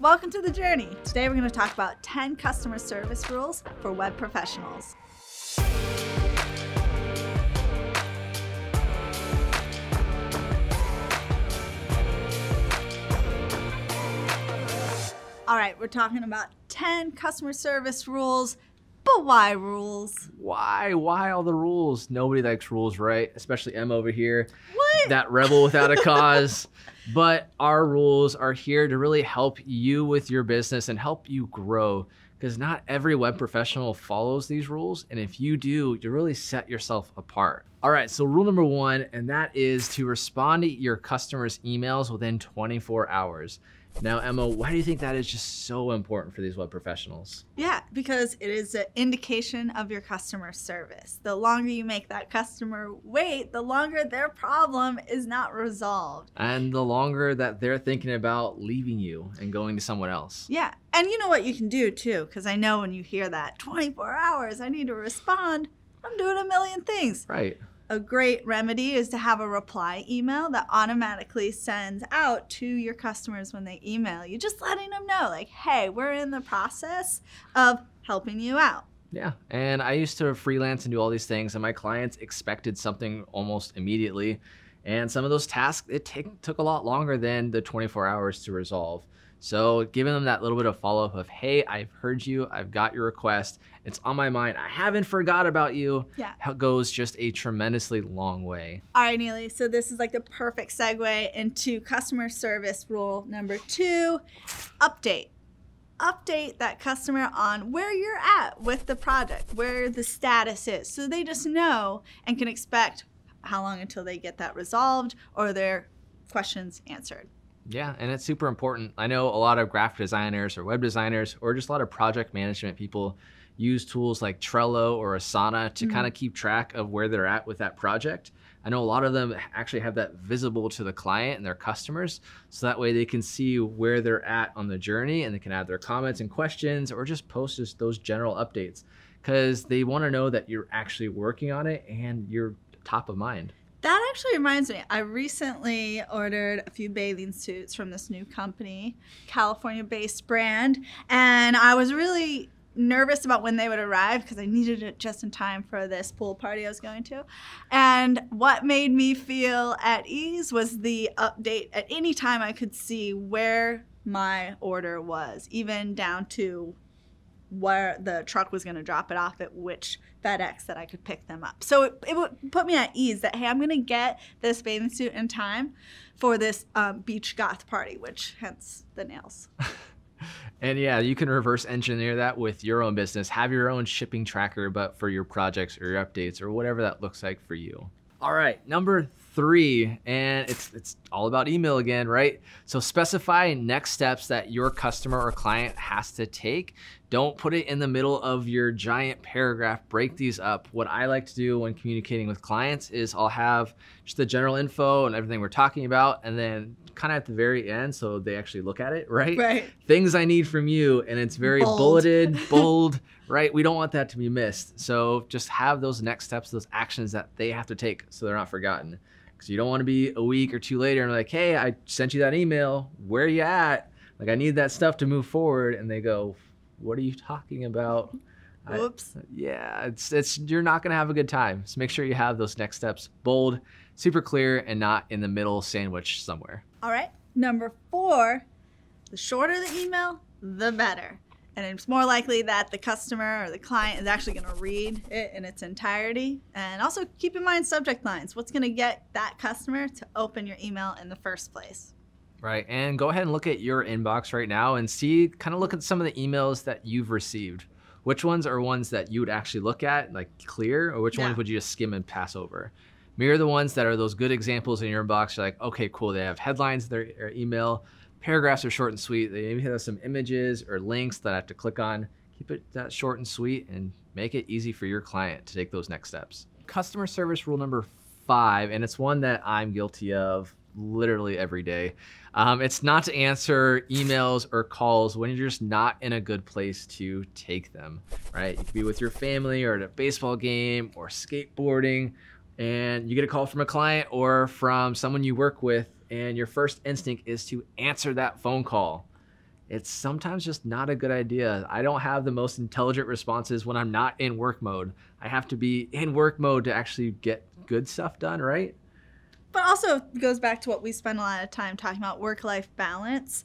Welcome to the journey. Today we're going to talk about 10 customer service rules for web professionals. All right, we're talking about 10 customer service rules, but why rules? Why? Why all the rules? Nobody likes rules, right? Especially Em over here. What? That rebel without a cause. but our rules are here to really help you with your business and help you grow because not every web professional follows these rules. And if you do, you really set yourself apart. All right, so rule number one, and that is to respond to your customers' emails within 24 hours. Now, Emma, why do you think that is just so important for these web professionals? Yeah, because it is an indication of your customer service. The longer you make that customer wait, the longer their problem is not resolved. And the longer that they're thinking about leaving you and going to someone else. Yeah, and you know what you can do too, because I know when you hear that 24 hours, I need to respond, I'm doing a million things. Right a great remedy is to have a reply email that automatically sends out to your customers when they email you, just letting them know, like, hey, we're in the process of helping you out. Yeah, and I used to freelance and do all these things, and my clients expected something almost immediately. And some of those tasks, it take, took a lot longer than the 24 hours to resolve. So giving them that little bit of follow up of, hey, I've heard you, I've got your request, it's on my mind, I haven't forgot about you, yeah. goes just a tremendously long way. All right, Neely, so this is like the perfect segue into customer service rule number two, update. Update that customer on where you're at with the project, where the status is, so they just know and can expect how long until they get that resolved or their questions answered. Yeah, and it's super important. I know a lot of graphic designers or web designers or just a lot of project management people use tools like Trello or Asana to mm-hmm. kind of keep track of where they're at with that project. I know a lot of them actually have that visible to the client and their customers, so that way they can see where they're at on the journey and they can add their comments and questions or just post just those general updates because they want to know that you're actually working on it and you're top of mind. That actually reminds me, I recently ordered a few bathing suits from this new company, California based brand, and I was really nervous about when they would arrive because I needed it just in time for this pool party I was going to. And what made me feel at ease was the update at any time I could see where my order was, even down to where the truck was going to drop it off at which FedEx that I could pick them up. So it, it would put me at ease that, hey, I'm going to get this bathing suit in time for this um, beach goth party, which hence the nails. and yeah, you can reverse engineer that with your own business. Have your own shipping tracker, but for your projects or your updates or whatever that looks like for you. All right, number three, and it's it's all about email again, right? So specify next steps that your customer or client has to take. Don't put it in the middle of your giant paragraph. Break these up. What I like to do when communicating with clients is I'll have just the general info and everything we're talking about, and then kind of at the very end, so they actually look at it, right? Right. Things I need from you, and it's very bold. bulleted, bold, right? We don't want that to be missed. So just have those next steps, those actions that they have to take, so they're not forgotten. Because you don't want to be a week or two later and like, hey, I sent you that email. Where are you at? Like, I need that stuff to move forward, and they go, what are you talking about? Whoops. I, yeah, it's it's you're not gonna have a good time. So make sure you have those next steps bold, super clear, and not in the middle sandwich somewhere. All right. Number four, the shorter the email, the better. And it's more likely that the customer or the client is actually going to read it in its entirety. And also keep in mind subject lines. What's going to get that customer to open your email in the first place? Right. And go ahead and look at your inbox right now and see, kind of look at some of the emails that you've received. Which ones are ones that you would actually look at, like clear, or which yeah. ones would you just skim and pass over? Mirror the ones that are those good examples in your inbox. You're like, okay, cool. They have headlines, their email, paragraphs are short and sweet. They maybe have some images or links that I have to click on. Keep it that short and sweet and make it easy for your client to take those next steps. Customer service rule number five, and it's one that I'm guilty of literally every day. Um, it's not to answer emails or calls when you're just not in a good place to take them, right? You could be with your family or at a baseball game or skateboarding and you get a call from a client or from someone you work with, and your first instinct is to answer that phone call. it's sometimes just not a good idea. I don't have the most intelligent responses when I'm not in work mode. I have to be in work mode to actually get good stuff done, right? But also goes back to what we spend a lot of time talking about work life balance.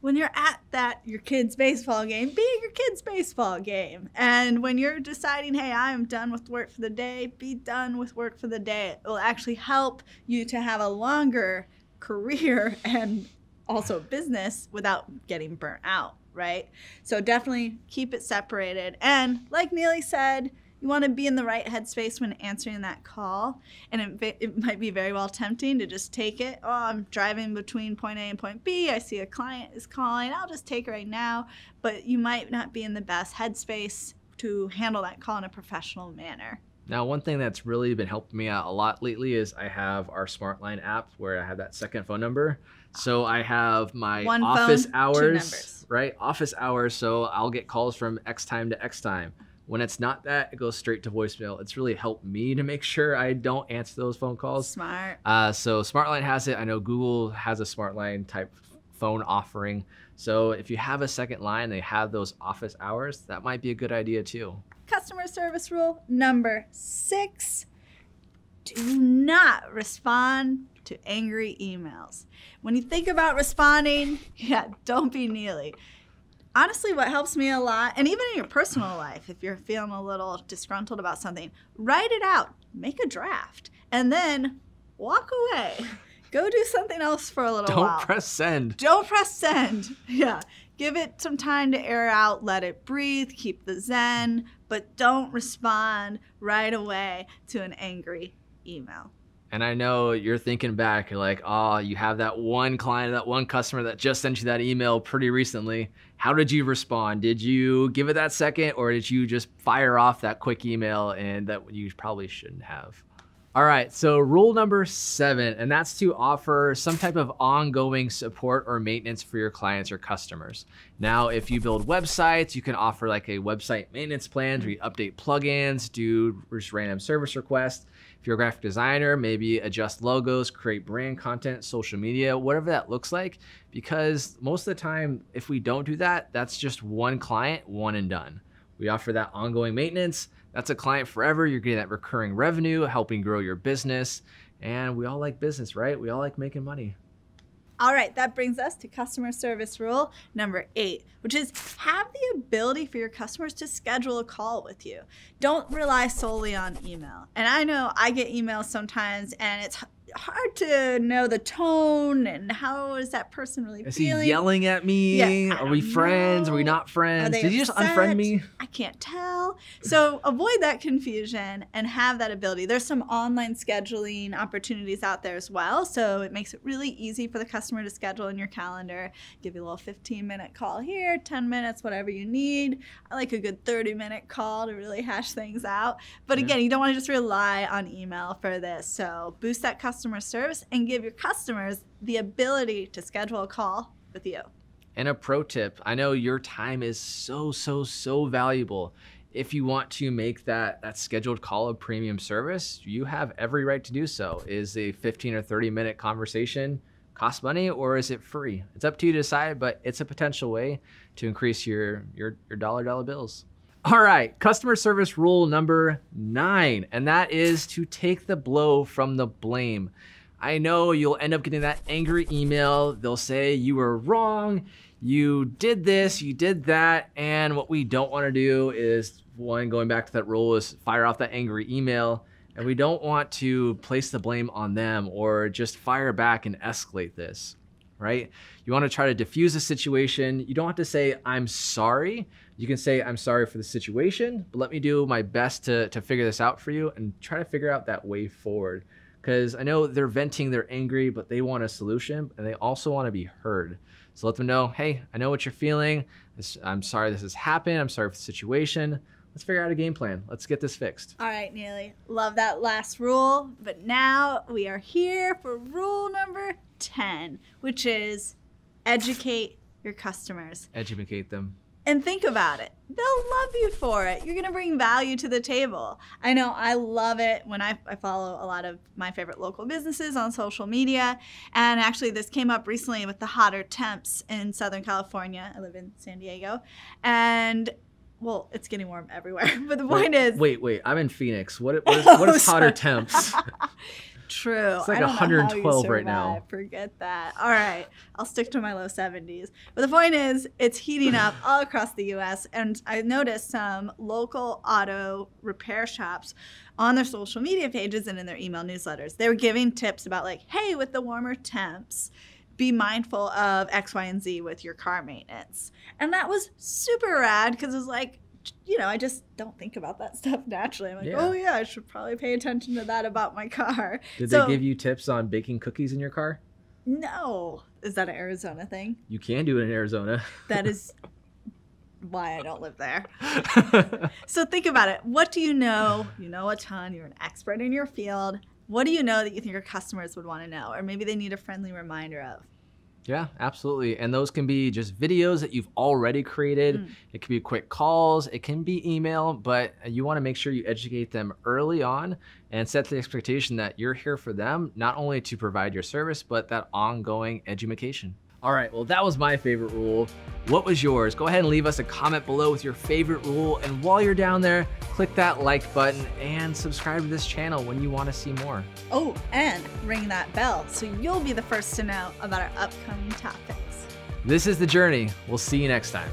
When you're at that your kid's baseball game, be at your kid's baseball game. And when you're deciding, hey, I am done with work for the day, be done with work for the day. It will actually help you to have a longer career and also business without getting burnt out, right? So definitely keep it separated. And like Neely said, you want to be in the right headspace when answering that call. And it, it might be very well tempting to just take it. Oh, I'm driving between point A and point B. I see a client is calling. I'll just take it right now. But you might not be in the best headspace to handle that call in a professional manner. Now, one thing that's really been helping me out a lot lately is I have our SmartLine app where I have that second phone number. So I have my One office phone, hours, right? Office hours. So I'll get calls from X time to X time. When it's not that, it goes straight to voicemail. It's really helped me to make sure I don't answer those phone calls. Smart. Uh, so SmartLine has it. I know Google has a SmartLine type phone offering. So if you have a second line, they have those office hours. That might be a good idea too. Customer service rule number six do not respond to angry emails. When you think about responding, yeah, don't be Neely. Honestly, what helps me a lot, and even in your personal life, if you're feeling a little disgruntled about something, write it out, make a draft, and then walk away. Go do something else for a little Don't while. press send. Don't press send. Yeah. Give it some time to air out, let it breathe, keep the zen, but don't respond right away to an angry email. And I know you're thinking back, you're like, oh, you have that one client, that one customer that just sent you that email pretty recently. How did you respond? Did you give it that second or did you just fire off that quick email and that you probably shouldn't have? All right, so rule number seven, and that's to offer some type of ongoing support or maintenance for your clients or customers. Now, if you build websites, you can offer like a website maintenance plan where you update plugins, do just random service requests. If you're a graphic designer, maybe adjust logos, create brand content, social media, whatever that looks like. Because most of the time, if we don't do that, that's just one client, one and done. We offer that ongoing maintenance. That's a client forever. You're getting that recurring revenue, helping grow your business. And we all like business, right? We all like making money. All right, that brings us to customer service rule number eight, which is have the ability for your customers to schedule a call with you. Don't rely solely on email. And I know I get emails sometimes, and it's hard to know the tone and how is that person really Is he yelling at me? Yeah, Are we friends? Are we not friends? Did you just unfriend me? I can't tell. So avoid that confusion and have that ability. There's some online scheduling opportunities out there as well. So it makes it really easy for the customer to schedule in your calendar. Give you a little 15 minute call here, 10 minutes, whatever you need. I like a good 30 minute call to really hash things out. But Yeah. again, you don't want to just rely on email for this. So boost that customer service and give your customers the ability to schedule a call with you. And a pro tip I know your time is so, so, so valuable. If you want to make that, that scheduled call a premium service, you have every right to do so. Is a 15 or 30 minute conversation cost money or is it free? It's up to you to decide, but it's a potential way to increase your, your, your dollar dollar bills. All right, customer service rule number nine, and that is to take the blow from the blame. I know you'll end up getting that angry email. They'll say you were wrong, you did this, you did that, and what we don't want to do is one going back to that rule is fire off that angry email, and we don't want to place the blame on them or just fire back and escalate this, right? You want to try to diffuse the situation. You don't have to say I'm sorry. You can say I'm sorry for the situation, but let me do my best to to figure this out for you and try to figure out that way forward because I know they're venting, they're angry, but they want a solution and they also want to be heard. So let them know, hey, I know what you're feeling. I'm sorry this has happened. I'm sorry for the situation. Let's figure out a game plan. Let's get this fixed. All right, Neely. Love that last rule. But now we are here for rule number 10, which is educate your customers. Educate them. and think about it. They'll love you for it. You're going to bring value to the table. I know I love it when I, I, follow a lot of my favorite local businesses on social media. And actually, this came up recently with the hotter temps in Southern California. I live in San Diego. And well, it's getting warm everywhere. But the point wait, is, wait, wait. I'm in Phoenix. What, what is, what is oh, hotter temps? True. It's like 112 right now. Forget that. All right. I'll stick to my low 70s. But the point is, it's heating up all across the US. And I noticed some local auto repair shops on their social media pages and in their email newsletters. They were giving tips about, like, hey, with the warmer temps, be mindful of X, Y, and Z with your car maintenance. And that was super rad because it was like, you know, I just don't think about that stuff naturally. I'm like, yeah. oh yeah, I should probably pay attention to that about my car. Did so, they give you tips on baking cookies in your car? No. Is that an Arizona thing? You can do it in Arizona. That is why I don't live there. so think about it. What do you know? You know a ton. You're an expert in your field. What do you know that you think your customers would want to know? Or maybe they need a friendly reminder of? Yeah, absolutely. And those can be just videos that you've already created. Mm. It can be quick calls, it can be email, but you want to make sure you educate them early on and set the expectation that you're here for them, not only to provide your service, but that ongoing education. All right, well, that was my favorite rule. What was yours? Go ahead and leave us a comment below with your favorite rule. And while you're down there, click that like button and subscribe to this channel when you want to see more. Oh, and ring that bell so you'll be the first to know about our upcoming topics. This is The Journey. We'll see you next time.